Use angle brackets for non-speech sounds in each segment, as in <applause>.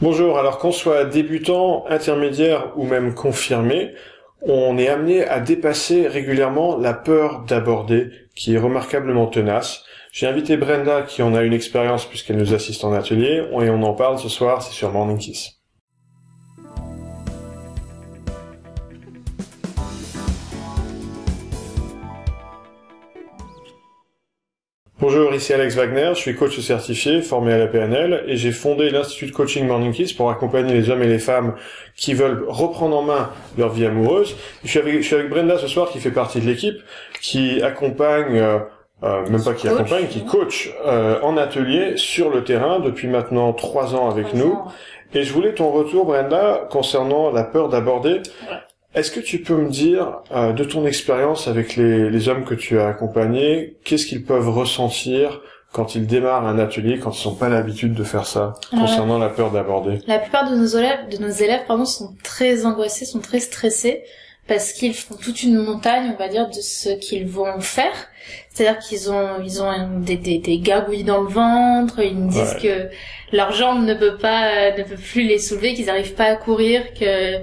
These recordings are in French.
Bonjour, alors qu'on soit débutant, intermédiaire ou même confirmé, on est amené à dépasser régulièrement la peur d'aborder, qui est remarquablement tenace. J'ai invité Brenda qui en a une expérience puisqu'elle nous assiste en atelier, et on en parle ce soir, c'est sur Morning Kiss. Bonjour, ici Alex Wagner, je suis coach certifié, formé à la PNL, et j'ai fondé l'Institut de Coaching Morning Kiss pour accompagner les hommes et les femmes qui veulent reprendre en main leur vie amoureuse. Je suis avec, je suis avec Brenda ce soir, qui fait partie de l'équipe, qui accompagne, euh, euh, même pas qui accompagne, qui coach euh, en atelier sur le terrain depuis maintenant trois ans avec nous. Et je voulais ton retour, Brenda, concernant la peur d'aborder. Est-ce que tu peux me dire, euh, de ton expérience avec les, les, hommes que tu as accompagnés, qu'est-ce qu'ils peuvent ressentir quand ils démarrent un atelier, quand ils n'ont pas l'habitude de faire ça, concernant la peur d'aborder? La plupart de nos élèves, de nos élèves, pardon, sont très angoissés, sont très stressés, parce qu'ils font toute une montagne, on va dire, de ce qu'ils vont faire. C'est-à-dire qu'ils ont, ils ont des, des, des gargouilles dans le ventre, ils me disent que leur jambe ne peut pas, ne peut plus les soulever, qu'ils n'arrivent pas à courir, que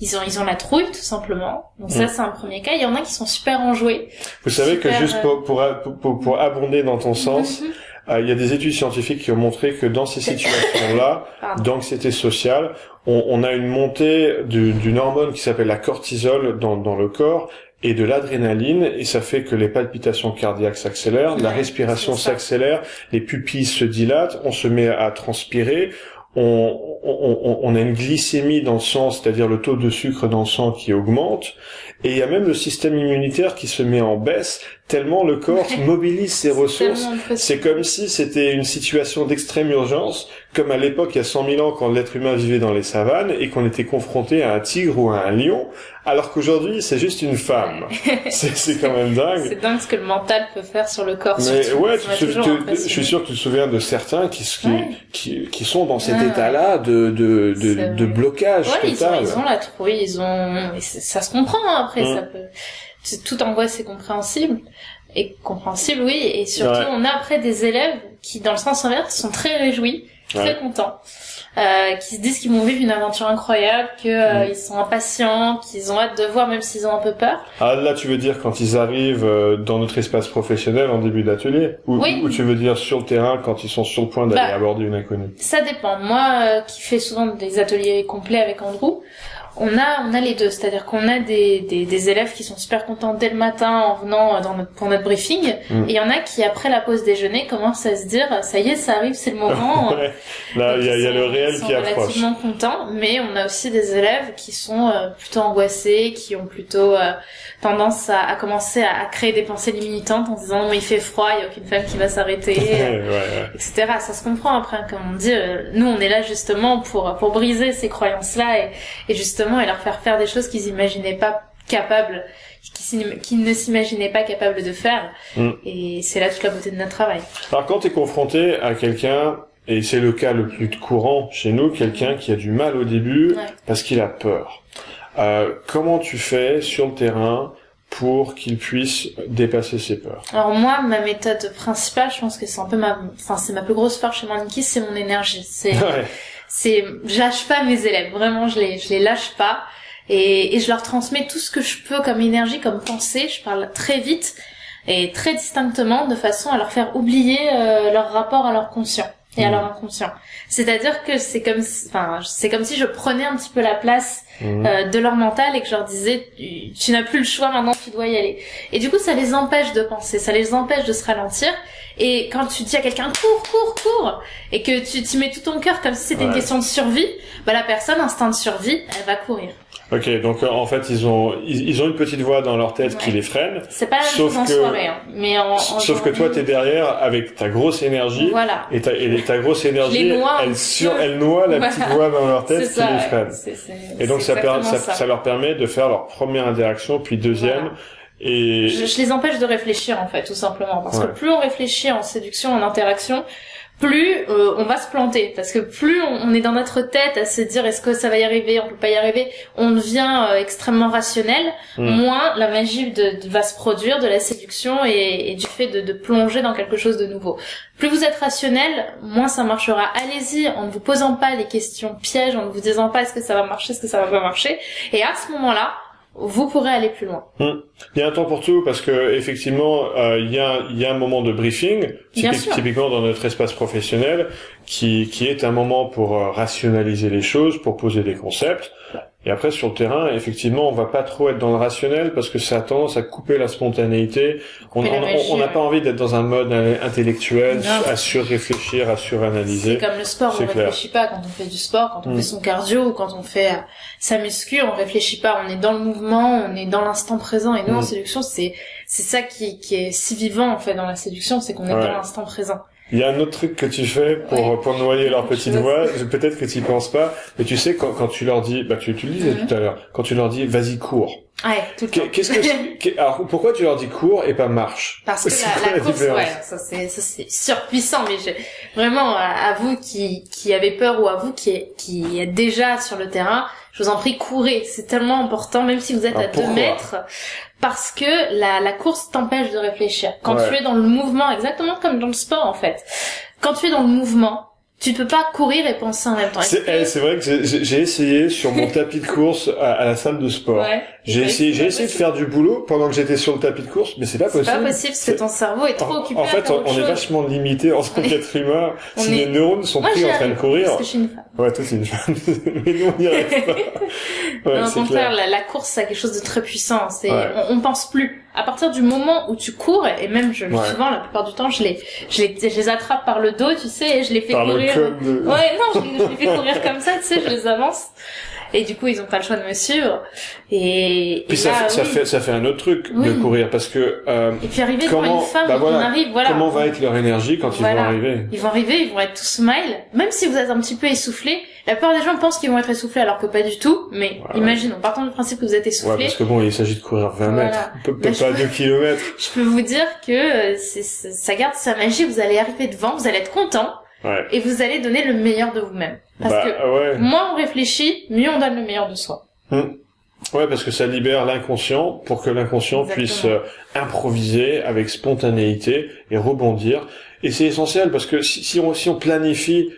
ils ont ils ont la trouille tout simplement. Donc ça mm. c'est un premier cas. Il y en a qui sont super enjoués. Vous savez que juste euh, pour pour, pour, abonder dans ton sens, mm-hmm. euh, il y a des études scientifiques qui ont montré que dans ces situations-là, d'anxiété sociale, on, on, a une montée d'une hormone qui s'appelle la cortisol dans, dans le corps et de l'adrénaline et ça fait que les palpitations cardiaques s'accélèrent, la respiration s'accélère, les pupilles se dilatent, on se met à transpirer, on, on, on, a une glycémie dans le sang, c'est-à-dire le taux de sucre dans le sang qui augmente, et il y a même le système immunitaire qui se met en baisse, tellement le corps mobilise ses ressources. C'est comme si c'était une situation d'extrême urgence, comme à l'époque, il y a 100 000 ans, quand l'être humain vivait dans les savanes et qu'on était confronté à un tigre ou à un lion, alors qu'aujourd'hui, c'est juste une femme. <laughs> c'est quand même dingue. C'est dingue ce que le mental peut faire sur le corps. Mais ouais, je suis sûr que tu te souviens de certains qui, qui, qui, sont dans cet état-là de, de, de, de blocage ouais, total. Ils ont, ils ont la trouille, ils ont... Ça se comprend, hein, après, ça hum. peut tout angoisse est compréhensible et compréhensible oui et surtout on a après des élèves qui dans le sens inverse sont très réjouis très contents euh, qui se disent qu'ils vont vivre une aventure incroyable, qu'ils euh, mm. sont impatients, qu'ils ont hâte de voir même s'ils ont un peu peur. Ah là tu veux dire quand ils arrivent euh, dans notre espace professionnel en début d'atelier? Ou, oui. ou tu veux dire sur le terrain quand ils sont sur le point d'aller bah, aborder une inconnue? Ça dépend. Moi euh, qui fais souvent des ateliers complets avec Andrew, on a on a les deux, c'est-à-dire qu'on a des, des, des, élèves qui sont super contents dès le matin en venant dans notre, pour notre briefing, mm. et il y en a qui après la pause déjeuner commencent à se dire ça y est ça arrive c'est le moment. <laughs> Là il y a, y a le réel qui approche. relativement contents, mais on a aussi des élèves qui sont euh, plutôt angoissés, qui ont plutôt euh, tendance à, à commencer à, à, créer des pensées limitantes en se disant non il fait froid, il y a aucune femme qui va s'arrêter, <laughs> etc. Ça se comprend après, comme on dit, euh, nous on est là justement pour pour briser ces croyances là et, et justement et leur faire faire des choses qu'ils n'imaginaient pas capables, qu'ils ne s'imaginaient pas capables de faire. Mm. Et c'est là toute la beauté de notre travail. Alors quand tu es confronté à quelqu'un, et c'est le cas le plus courant chez nous, quelqu'un qui a du mal au début parce qu'il a peur. Euh, comment tu fais sur le terrain pour qu'il puisse dépasser ses peurs? Alors moi, ma méthode principale, je pense que c'est un peu ma, enfin c'est ma plus grosse force chez Monkey, c'est mon énergie. C'est <laughs> c'est je pas mes élèves vraiment je les je les lâche pas. Et, et je leur transmets tout ce que je peux comme énergie comme pensée. Je parle très vite et très distinctement de façon à leur faire oublier euh, leur rapport à leur conscient et à mmh. leur inconscient. C'est-à-dire que c'est comme, enfin, c'est comme si je prenais un petit peu la place mmh. euh, de leur mental et que je leur disais, tu, n'as plus le choix maintenant, tu dois y aller. Et du coup, ça les empêche de penser, ça les empêche de se ralentir. Et quand tu dis à quelqu'un cours, cours, cours, et que tu, tu mets tout ton cœur comme si c'était une question de survie, bah la personne, instinct de survie, elle va courir. Ok, donc euh, en fait ils ont ils, ont une petite voix dans leur tête qui les freine. C'est pas la sauf que, soirée, hein, mais en, sauf que toi t'es derrière avec ta grosse énergie. Voilà. Et ta, et ta grosse énergie, elle sur, elle noie la petite voix dans leur tête qui les freine. et donc ça, ça, ça, leur permet de faire leur première interaction puis deuxième. Et je, je, les empêche de réfléchir en fait, tout simplement, parce que plus on réfléchit en séduction, en interaction, plus euh, on va se planter parce que plus on, est dans notre tête à se dire est-ce que ça va y arriver, on peut pas y arriver, on devient euh, extrêmement rationnel, hmm. moins la magie de, va se produire de la séduction et, du fait de, de, plonger dans quelque chose de nouveau. Plus vous êtes rationnel, moins ça marchera. Allez-y en ne vous posant pas des questions pièges, en ne vous disant pas est-ce que ça va marcher, est-ce que ça va pas marcher, et à ce moment-là, vous pourrez aller plus loin. Il y a un temps pour tout parce que effectivement, euh, il, y a, il y a un moment de briefing, typiquement dans notre espace professionnel, qui, qui est un moment pour euh, rationaliser les choses, pour poser des concepts. Et après, sur le terrain, effectivement, on va pas trop être dans le rationnel parce que ça a tendance à couper la spontanéité. On n'a pas envie d'être dans un mode intellectuel, à surréfléchir, à suranalyser. C'est comme le sport, on réfléchit pas quand on fait du sport, quand on mm. fait son cardio ou quand on fait euh, sa muscu, on réfléchit pas. On est dans le mouvement, on est dans l'instant présent. Et nous, en mm. séduction, c'est c'est ça qui, qui est si vivant en fait dans la séduction, c'est qu'on est dans l'instant présent. Il y a un autre truc que tu fais pour, pour noyer leur petite voix. Peut-être que tu y penses pas, mais tu sais quand, quand tu leur dis, bah tu, tu le disais mhm. tout à l'heure, quand tu leur dis vas-y cours. Ouais, tout le temps. Qu'est-ce que <laughs> alors pourquoi tu leur dis cours et pas marche? Parce que la, la, course, ouais, ça c'est ça c'est surpuissant, mais j'ai vraiment à, vous qui qui avez peur ou à vous qui qui êtes déjà sur le terrain, je vous en prie courez. C'est tellement important, même si vous êtes à deux mètres parce que la, la course t'empêche de réfléchir. Quand tu es dans le mouvement, exactement comme dans le sport en fait, quand tu es dans le mouvement, tu peux pas courir et penser en même temps. C'est eh, vrai que j'ai essayé sur mon <laughs> tapis de course à, la salle de sport. j'ai essayé, j'ai essayé de faire du boulot pendant que j'étais sur le tapis de course, mais c'est pas possible. C'est pas possible parce que ton cerveau est trop occupé. En fait, on, est vachement limité en tant qu'être humain. si les neurones sont pris en train de courir. Parce que je suis une femme. Ouais, toi c'est une femme. <laughs> mais nous on n'y arrive pas. <laughs> Non, au contraire, la, la, course c'est quelque chose de très puissant. C'est, on, on pense plus. À partir du moment où tu cours et même je souvent la plupart du temps je les je les je les attrape par le dos tu sais et je les fais courir. ouais non je, les fais courir comme ça tu sais je les avance. Et du coup ils ont pas le choix de me suivre. Et, puis ça, ça fait ça fait un autre truc de courir parce que euh, et puis arriver comment, une femme bah on arrive voilà. comment va être leur énergie quand ils vont arriver? Ils vont arriver ils vont être tous smile. Même si vous êtes un petit peu essoufflé la plupart des gens pensent qu'ils vont être essoufflés alors que pas du tout mais imagine en partant du principe que vous êtes essoufflé ouais, parce que bon il s'agit de courir 20 mètres peut-être pas 2 <laughs> kilomètres je peux vous dire que euh, ça garde sa magie vous allez arriver devant vous allez être content et vous allez donner le meilleur de vous-même. Parce bah, que moins on réfléchit, mieux on donne le meilleur de soi. Hmm. Ouais, parce que ça libère l'inconscient pour que l'inconscient puisse euh, improviser avec spontanéité et rebondir. Et c'est essentiel parce que si, si, on, si on planifie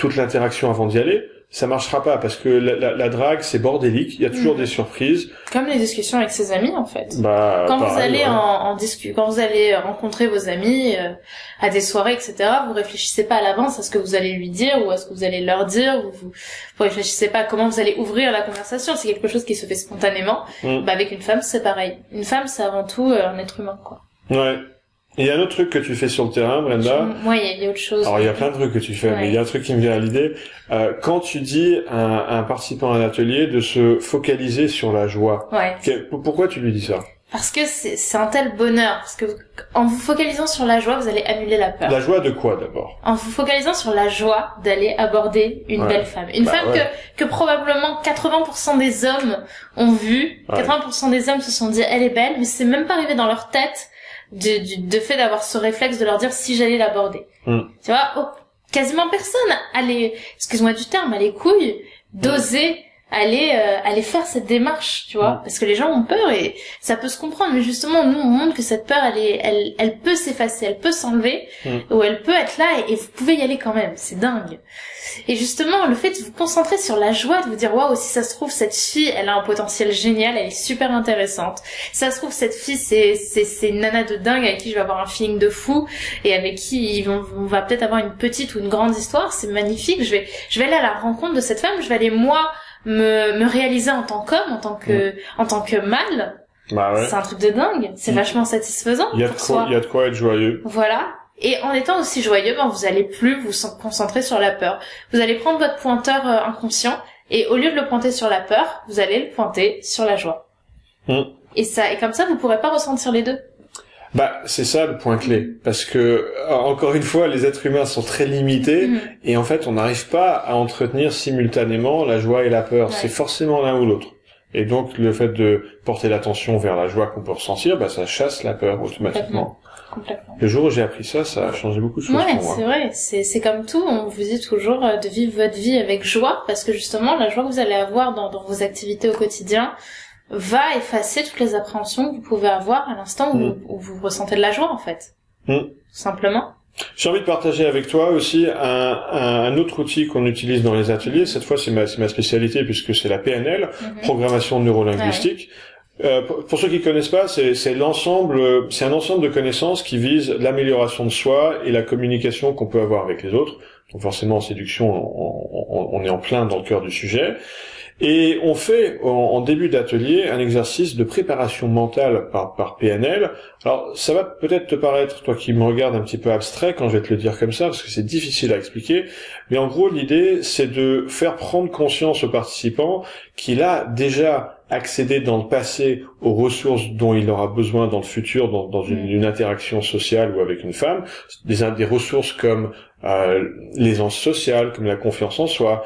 toute l'interaction avant d'y aller, ça marchera pas parce que la, la, drague c'est bordélique, il y a toujours mhm. des surprises. Comme les discussions avec ses amis en fait. Bah, quand vous allez en, en discu quand vous allez rencontrer vos amis euh, à des soirées etc, vous réfléchissez pas à l'avance à ce que vous allez lui dire ou à ce que vous allez leur dire, ou vous, vous réfléchissez pas à comment vous allez ouvrir la conversation, c'est quelque chose qui se fait spontanément. Mm. Bah, avec une femme c'est pareil. Une femme c'est avant tout euh, un être humain quoi. Ouais. Il y a un autre truc que tu fais sur le terrain, Brenda. Moi, il y, a autre chose. Alors, il y a plein de trucs que tu fais, mais il y a un truc qui me vient à l'idée. Euh, quand tu dis à un, un participant à un atelier de se focaliser sur la joie, ouais. pourquoi tu lui dis ça? Parce que c'est un tel bonheur. Parce que en vous focalisant sur la joie, vous allez annuler la peur. La joie de quoi d'abord? En vous focalisant sur la joie d'aller aborder une belle femme, une bah, femme que que probablement 80% des hommes ont vu. 80% des hommes se sont dit elle est belle, mais c'est même pas arrivé dans leur tête de, de, fait d'avoir ce réflexe de leur dire si j'allais l'aborder. Mm. Tu vois, oh, quasiment personne allait, excuse-moi du terme, à les couilles d'oser aller euh, aller faire cette démarche tu vois. Parce que les gens ont peur et ça peut se comprendre. Mais justement nous on montre que cette peur elle est elle elle peut s'effacer elle peut s'enlever mm. ou elle peut être là et, vous pouvez y aller quand même. C'est dingue. Et justement le fait de vous concentrer sur la joie de vous dire waouh si ça se trouve cette fille elle a un potentiel génial elle est super intéressante. Ça se trouve cette fille c'est c'est c'est une nana de dingue avec qui je vais avoir un feeling de fou et avec qui on va peut-être avoir une petite ou une grande histoire. C'est magnifique. Je vais je vais aller à la rencontre de cette femme. Je vais aller moi me, me réaliser en tant qu'homme, en tant que, en tant que mâle. Bah ouais. C'est un truc de dingue. C'est mm. vachement satisfaisant. Il y a de quoi, il y a de quoi être joyeux. Voilà. Et en étant aussi joyeux, ben, vous allez plus vous concentrer sur la peur. Vous allez prendre votre pointeur euh, inconscient et au lieu de le pointer sur la peur, vous allez le pointer sur la joie. Mm. Et ça, et comme ça, vous pourrez pas ressentir les deux. Bah, c'est ça le point clé, parce que euh, encore une fois, les êtres humains sont très limités mm. et en fait, on n'arrive pas à entretenir simultanément la joie et la peur. C'est forcément l'un ou l'autre. Et donc le fait de porter l'attention vers la joie qu'on peut ressentir, bah, ça chasse la peur automatiquement. Complètement. Le jour où j'ai appris ça, ça a changé beaucoup de choses ouais, pour moi. c'est vrai. C'est, c'est comme tout. On vous dit toujours euh, de vivre votre vie avec joie parce que justement, la joie que vous allez avoir dans, dans vos activités au quotidien va effacer toutes les appréhensions que vous pouvez avoir à l'instant où, Mm. où vous ressentez de la joie, en fait. Mm. Simplement. J'ai envie de partager avec toi aussi un, autre outil qu'on utilise dans les ateliers. Cette fois, c'est ma, spécialité puisque c'est la PNL, Mhm. programmation neurolinguistique. Euh, pour, ceux qui connaissent pas, c'est c'est l'ensemble, c'est un ensemble de connaissances qui vise l'amélioration de soi et la communication qu'on peut avoir avec les autres. Donc forcément, en séduction, on, on- on est en plein dans le cœur du sujet. Et on fait en, en début d'atelier un exercice de préparation mentale par, par PNL. Alors ça va peut-être te paraître, toi qui me regardes, un petit peu abstrait quand je vais te le dire comme ça, parce que c'est difficile à expliquer. Mais en gros, l'idée, c'est de faire prendre conscience aux participants qu'il a déjà accédé dans le passé aux ressources dont il aura besoin dans le futur, dans, dans une, Mm. une interaction sociale ou avec une femme, des, des ressources comme euh, l'aisance sociale, comme la confiance en soi,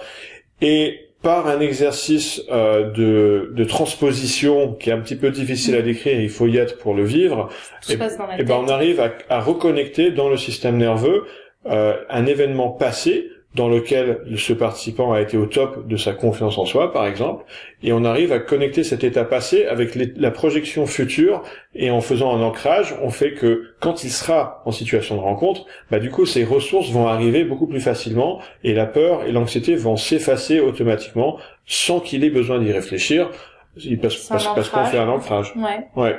et par un exercice euh, de, de transposition qui est un petit peu difficile à décrire, il faut y être pour le vivre, et tête. ben on arrive à, à reconnecter dans le système nerveux euh, un événement passé dans lequel ce participant a été au top de sa confiance en soi, par exemple, et on arrive à connecter cet état passé avec la projection future, et en faisant un ancrage, on fait que quand il sera en situation de rencontre, bah du coup ces ressources vont arriver beaucoup plus facilement, et la peur et l'anxiété vont s'effacer automatiquement sans qu'il ait besoin d'y réfléchir, un parce, parce qu'on fait un ancrage. Ouais. Ouais.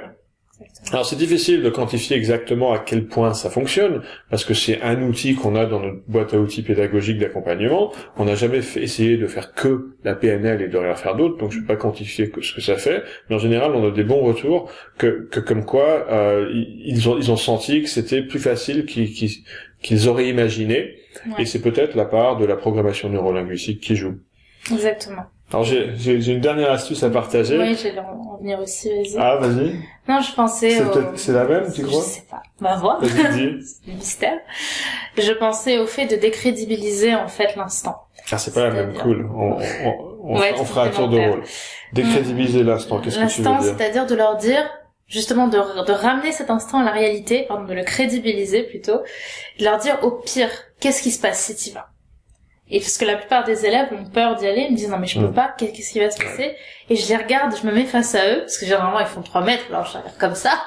Alors c'est difficile de quantifier exactement à quel point ça fonctionne, parce que c'est un outil qu'on a dans notre boîte à outils pédagogique d'accompagnement. On n'a jamais fait- essayé de faire que la PNL et de rien faire d'autre, donc je ne peux pas quantifier ce que ça fait. Mais en général, on a des bons retours que, que comme quoi euh, ils ont ils ont senti que c'était plus facile qu'ils qu'ils- qu'ils auraient imaginé. Ouais. Et c'est peut-être la part de la programmation neurolinguistique qui joue. Exactement. Alors j'ai une dernière astuce à partager. Oui, j'allais en en venir aussi, vas-y. Ah vas-y. Non, je pensais C'est au... la même, tu Je crois sais pas. Bah, voir. Vas-y dis. <laughs> Mystère. Je pensais au fait de décrédibiliser, en fait, l'instant. Ah, c'est pas la même, cool. On, on, Ouais, fera- on fera un tour de rôle. Décrédibiliser l'instant, qu'est-ce que tu veux L'instant, dire c'est-à-dire de leur dire, justement, de, de ramener cet instant à la réalité, pardon, de le crédibiliser plutôt, de leur dire, au pire, qu'est-ce qui se passe si tu vas? Et parce que la plupart des élèves ont peur d'y aller, ils me disent, non mais je peux Mm. pas, qu'est- qu'est-ce qui va se passer? Et je les regarde, je me mets face à eux, parce que généralement ils font 3 mètres, alors je les regarde comme ça,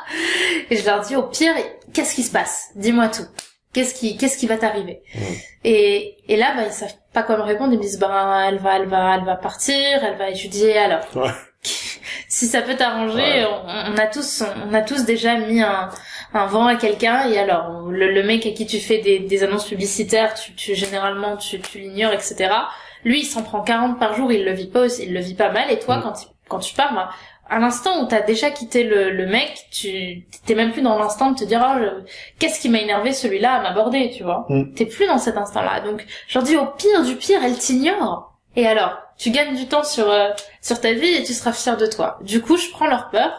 et je leur dis, au pire, qu'est-ce qui se passe? Dis-moi tout. Qu'est-ce qui, qu'est-ce qui va t'arriver? Mm. Et, et là, bah, ils savent pas quoi me répondre. Ils me disent, bah, elle va, elle va, elle va partir, elle va étudier. Alors, Ouais. <laughs> si ça peut t'arranger, Ouais. on, on a tous, on a tous déjà mis un, un vent à quelqu'un. Et alors, le, le mec à qui tu fais des, des annonces publicitaires, tu, tu généralement, tu, tu l'ignores, etc. Lui, il s'en prend 40 par jour, il le vit pas aussi, il le vit pas mal. Et toi, Mm. quand, quand tu pars, bah, à l'instant où t'as déjà quitté le, le mec, tu t'es même plus dans l'instant de te dire oh, qu'est-ce qui m'a énervé celui-là à m'aborder, tu vois. Mm. T'es plus dans cet instant-là. Donc je leur dis au pire du pire, elle t'ignore. Et alors, tu gagnes du temps sur euh, sur ta vie et tu seras fier de toi. Du coup, je prends leur peur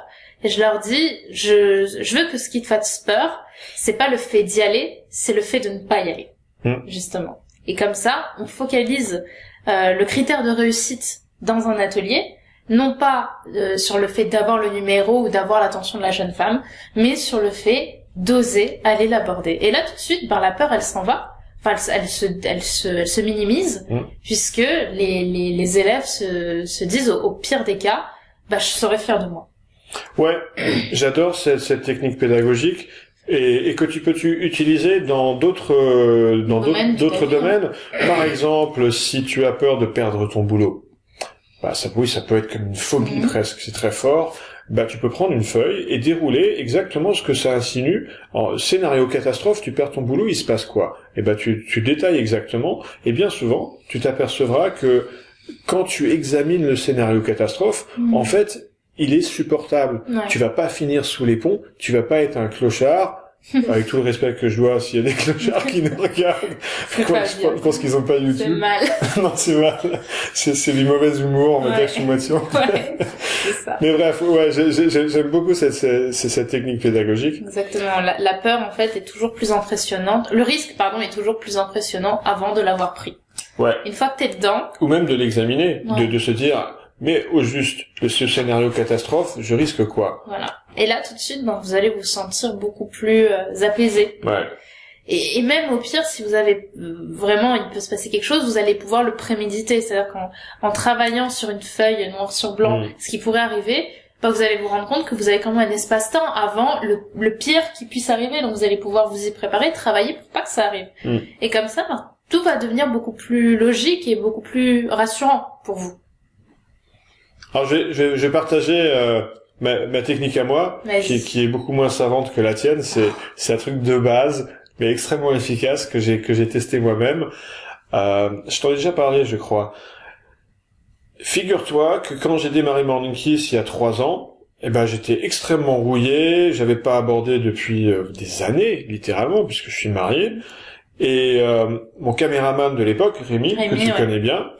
et je leur dis je je veux que ce qui te fasse peur, c'est pas le fait d'y aller, c'est le fait de ne pas y aller. Mm. Justement. Et comme ça, on focalise euh, le critère de réussite dans un atelier non pas euh, sur le fait d'avoir le numéro ou d'avoir l'attention de la jeune femme, mais sur le fait d'oser aller l'aborder. Et là, tout de suite, par la peur, elle s'en va. Enfin, elle, se- elle se, elle se, elle se minimise, Mm. puisque les, les, les élèves se, se disent, au, au pire des cas, bah, je serais fière de moi. Ouais, j'adore cette, cette technique pédagogique et, et que tu peux tu utiliser dans d'autres euh, dans Domaines d'autres domaines? Par exemple, si tu as peur de perdre ton boulot, bah ça oui, ça peut être comme une phobie Mhm. presque, c'est très fort. Bah tu peux prendre une feuille et dérouler exactement ce que ça insinue. En scénario catastrophe, tu perds ton boulot, il se passe quoi? Et ben tu tu détailles exactement et bien souvent, tu t'apercevras que quand tu examines le scénario catastrophe, en fait, il est supportable. Ouais. Tu vas pas finir sous les ponts, tu vas pas être un clochard, <laughs> avec tout le respect que je dois s'il y a des clochards qui nous regardent. <laughs> C'est je, pense- qu'ils ont pas C'est YouTube. mal. <laughs> non, c'est mal. C'est, c'est du mauvais humour, on va Ouais. dire que je suis moitié. ouais, c'est ça. Mais bref, ouais, j'ai- j'ai- j'ai- j'aime beaucoup cette, cette, cette technique pédagogique. Exactement. La, la peur, en fait, est toujours plus impressionnante. Le risque, pardon, est toujours plus impressionnant avant de l'avoir pris. Ouais. Une fois que t'es dedans, Ou même de l'examiner, Ouais. de, de se dire, Mais au juste, ce scénario catastrophe, je risque quoi? Voilà. Et là, tout de suite, ben, vous allez vous sentir beaucoup plus euh, apaisé. Ouais. Et, et, même au pire, si vous avez euh, vraiment, il peut se passer quelque chose, vous allez pouvoir le préméditer. C'est-à-dire qu'en en travaillant sur une feuille noir sur blanc, mm. ce qui pourrait arriver, bah, vous allez vous rendre compte que vous avez quand même un espace-temps avant le, le, pire qui puisse arriver. Donc vous allez pouvoir vous y préparer, travailler pour pas que ça arrive. Mm. Et comme ça, bah, tout va devenir beaucoup plus logique et beaucoup plus rassurant pour vous. Alors je vais, je vais, je vais partager euh, ma, ma, technique à moi, qui, qui, est beaucoup moins savante que la tienne. C'est c'est un truc de base, mais extrêmement efficace que j'ai que j'ai testé moi-même. Euh, je t'en ai déjà parlé, je crois. Figure-toi que quand j'ai démarré Morning Kiss il y a trois ans, eh ben j'étais extrêmement rouillé, j'avais pas abordé depuis euh, des années, littéralement, puisque je suis marié. Et euh, mon caméraman de l'époque, Rémi, que tu connais bien,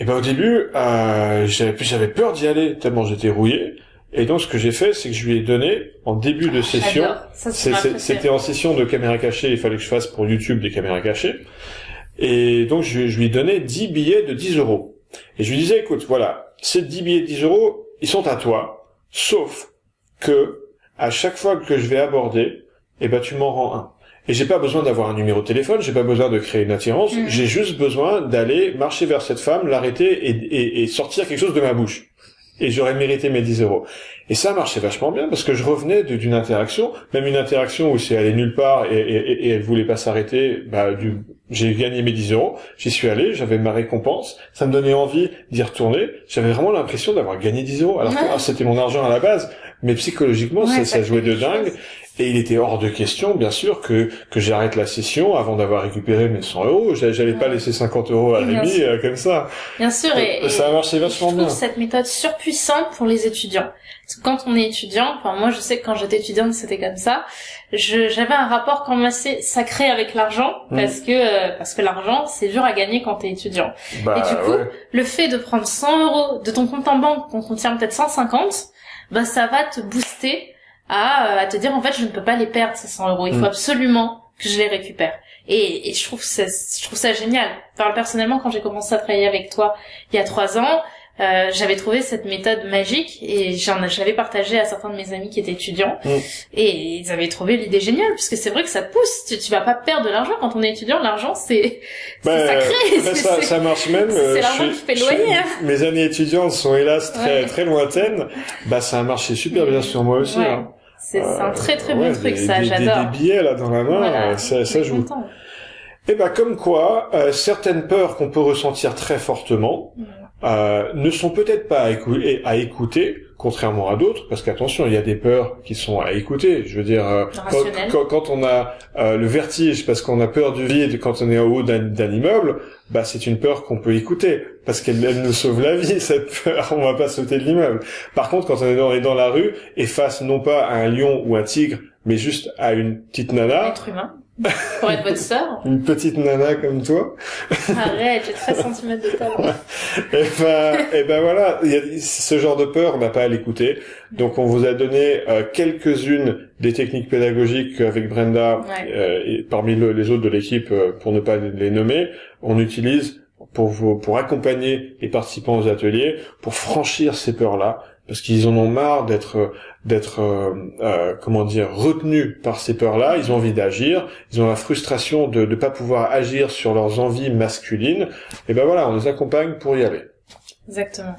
et ben au début, euh, j'avais peur d'y aller tellement j'étais rouillé. Et donc ce que j'ai fait, c'est que je lui ai donné en début de session. C'était en session de caméra cachée. Il fallait que je fasse pour YouTube des caméras cachées. Et donc je, lui ai donné 10 billets de 10 euros. Et je lui disais, écoute, voilà, ces 10 billets de 10 euros, ils sont à toi, sauf que à chaque fois que je vais aborder, eh ben tu m'en rends un. Et j'ai pas besoin d'avoir un numéro de téléphone, j'ai pas besoin de créer une attirance, mm. j'ai juste besoin d'aller marcher vers cette femme, l'arrêter et, et, sortir quelque chose de ma bouche. Et j'aurais mérité mes 10 euros. Et ça marchait vachement bien parce que je revenais d'une interaction, même une interaction où c'est allé nulle part et, et, et elle voulait pas s'arrêter, bah, du, j'ai gagné mes 10 euros, j'y suis allé, j'avais ma récompense, ça me donnait envie d'y retourner, j'avais vraiment l'impression d'avoir gagné 10 euros, alors que ah, c'était mon argent à la base, mais psychologiquement ça, ça jouait de dingue, et il était hors de question, bien sûr, que, que j'arrête la session avant d'avoir récupéré mes 100 euros. J'allais pas laisser 50 euros à Rémi euh, comme ça. Bien sûr, et, ça a marché vachement je bien. cette méthode surpuissante pour les étudiants. Parce que quand on est étudiant, enfin moi je sais que quand j'étais étudiante c'était comme ça, j'avais un rapport quand même assez sacré avec l'argent hmm. parce que euh, parce que l'argent c'est dur à gagner quand t'es étudiant. Bah, et du coup, le fait de prendre 100 euros de ton compte en banque qu'on contient peut-être 150, bah ça va te booster à, euh, à te dire en fait je ne peux pas les perdre ces 100 euros. Il faut mm. absolument que je les récupère. Et, et je trouve ça, je trouve ça génial. Enfin, personnellement, quand j'ai commencé à travailler avec toi il y a trois ans, euh, j'avais trouvé cette méthode magique et j'en j'avais partagé à certains de mes amis qui étaient étudiants mm. et ils avaient trouvé l'idée géniale puisque c'est vrai que ça pousse tu, tu vas pas perdre de l'argent quand on est étudiant l'argent c'est bah, sacré bah, <laughs> ça, ça, marche même c'est euh, l'argent qui fait le loyer hein. mes années étudiantes sont hélas très très lointaines bah ça a marché super bien sur moi aussi hein. C'est un très très bon truc, ça, j'adore. Des, billets là dans la main, euh, ça, ça joue. Et eh ben comme quoi, euh, certaines peurs qu'on peut ressentir très fortement euh, ne sont peut-être pas à, écouter, contrairement à d'autres, parce qu'attention, il y a des peurs qui sont à écouter. Je veux dire, euh, quand, quand, on a le vertige parce qu'on a peur du vide quand on est en haut d'un immeuble, bah c'est une peur qu'on peut écouter parce qu'elle nous sauve la vie <laughs> cette peur. On va pas sauter de l'immeuble. Par contre quand on est dans, on est dans la rue et face non pas à un lion ou un tigre mais juste à une petite nana être humain pour être votre sœur une petite nana comme toi. Arrête j'ai 13 cm de talent. <laughs> Et ben et ben voilà il y a, ce genre de peur on n'a pas à l'écouter. Donc on vous a donné euh, quelques-unes des techniques pédagogiques avec Brenda euh, et parmi les autres de l'équipe euh, pour ne pas les nommer. On utilise pour vous, pour accompagner les participants aux ateliers, pour franchir ces peurs-là, parce qu'ils en ont marre d'être d'être euh, euh, comment dire retenus par ces peurs-là. Ils ont envie d'agir, ils ont la frustration de ne pas pouvoir agir sur leurs envies masculines. Et ben voilà, on les accompagne pour y aller. Exactement.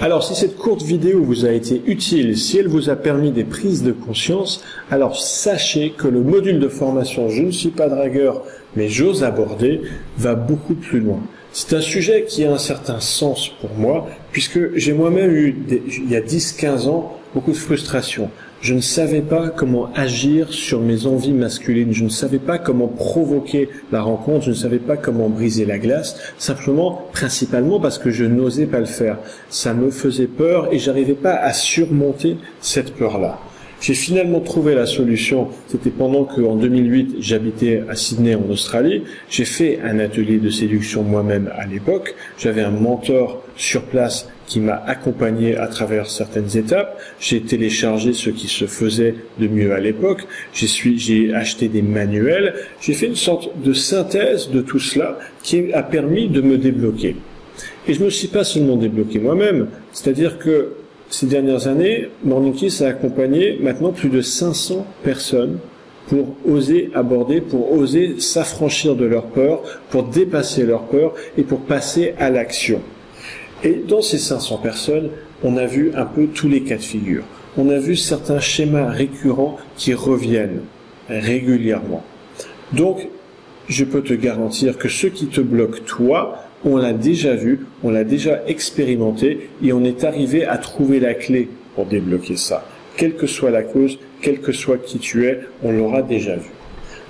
Alors si cette courte vidéo vous a été utile, si elle vous a permis des prises de conscience, alors sachez que le module de formation Je ne suis pas dragueur mais j'ose aborder va beaucoup plus loin. C'est un sujet qui a un certain sens pour moi, puisque j'ai moi-même eu, il y a 10-15 ans, beaucoup de frustration. Je ne savais pas comment agir sur mes envies masculines, je ne savais pas comment provoquer la rencontre, je ne savais pas comment briser la glace, simplement, principalement parce que je n'osais pas le faire. Ça me faisait peur et j'arrivais pas à surmonter cette peur-là. J'ai finalement trouvé la solution. C'était pendant qu'en 2008, j'habitais à Sydney en Australie. J'ai fait un atelier de séduction moi-même à l'époque. J'avais un mentor sur place qui m'a accompagné à travers certaines étapes. J'ai téléchargé ce qui se faisait de mieux à l'époque. J'ai acheté des manuels. J'ai fait une sorte de synthèse de tout cela qui a permis de me débloquer. Et je me suis pas seulement débloqué moi-même, c'est-à-dire que ces dernières années, Morning Kiss a accompagné maintenant plus de 500 personnes pour oser aborder, pour oser s'affranchir de leur peur, pour dépasser leur peur et pour passer à l'action. Et dans ces 500 personnes, on a vu un peu tous les cas de figure. On a vu certains schémas récurrents qui reviennent régulièrement. Donc, je peux te garantir que ce qui te bloque toi, on l'a déjà vu, on l'a déjà expérimenté et on est arrivé à trouver la clé pour débloquer ça. Quelle que soit la cause, quel que soit qui tu es, on l'aura déjà vu.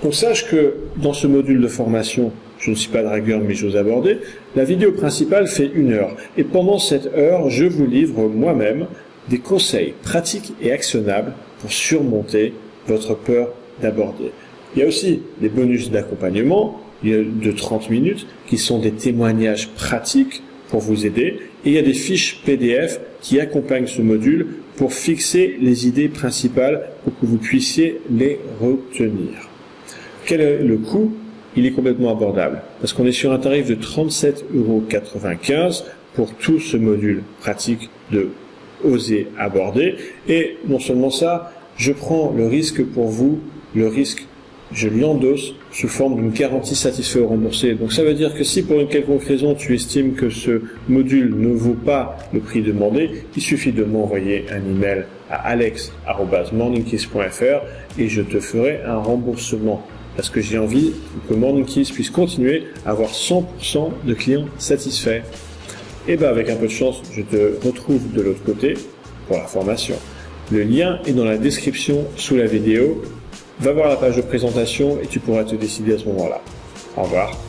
Donc sache que dans ce module de formation, je ne suis pas dragueur mais j'ose aborder, la vidéo principale fait une heure. Et pendant cette heure, je vous livre moi-même des conseils pratiques et actionnables pour surmonter votre peur d'aborder. Il y a aussi des bonus d'accompagnement de 30 minutes qui sont des témoignages pratiques pour vous aider. Et il y a des fiches PDF qui accompagnent ce module pour fixer les idées principales pour que vous puissiez les retenir. Quel est le coût? Il est complètement abordable parce qu'on est sur un tarif de 37,95 euros pour tout ce module pratique de oser aborder. Et non seulement ça, je prends le risque pour vous, le risque je l'endosse sous forme d'une garantie satisfait ou remboursée. Donc ça veut dire que si pour une quelconque raison tu estimes que ce module ne vaut pas le prix demandé, il suffit de m'envoyer un email à alex.morningkiss.fr et je te ferai un remboursement. Parce que j'ai envie que Morningkiss puisse continuer à avoir 100% de clients satisfaits. Et bien avec un peu de chance, je te retrouve de l'autre côté pour la formation. Le lien est dans la description sous la vidéo va voir la page de présentation et tu pourras te décider à ce moment-là. Au revoir.